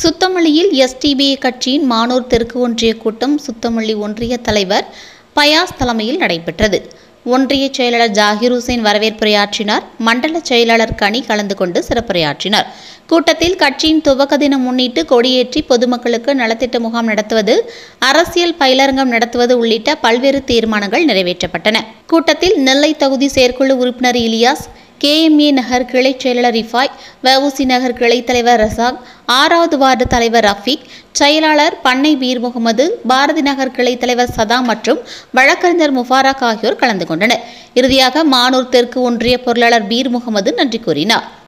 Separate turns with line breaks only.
சுத்தமல்லியில் SDP கட்சியின் மானூர் தெற்கு ஒன்றிய கூட்டம் சுத்தமல்லி ஒன்றிய தலைவர் பயாஸ் தலைமையில் நடைபெற்றது. ஒன்றிய செயலாளர் ஜாகிர் ஹுசைன் வரவேற்புரையாற்றினார். மண்டல செயலாளர் கனி கலந்து கொண்டு சிறப்புரையாற்றினார். கூட்டத்தில் கட்சியின் துவக்க தினம் முன்னிட்டு கொடியேற்றி பொதுமக்களுக்கு நலத்திட்ட முகாம் நடத்துவது அரசியல் பயிலரங்கம் நடத்துவது உள்ளிட்ட பல்வேறு தீர்மானங்கள் நிறைவேற்றப்பட்டன. கூட்டத்தில் நெல்லை தொகுதி செயற்குழு உறுப்பினர் இலியாஸ் கேஎம்ஏ நகர் கிளைச் செயலாளர் ரிஃபாய் வஉசி நகர் கிளைத் தலைவர் ரசாக் ஆறாவது வார்டு தலைவர் ரஃபீக் செயலாளர் பண்ணை பீர் முகமது பாரதி நகர் கிளைத் தலைவர் சதா மற்றும் வழக்கறிஞர் முஃபாராக் ஆகியோர் கலந்து கொண்டனர். இறுதியாக மானூர் தெற்கு ஒன்றிய பொருளாளர் பீர் முகமது நன்றி கூறினார்.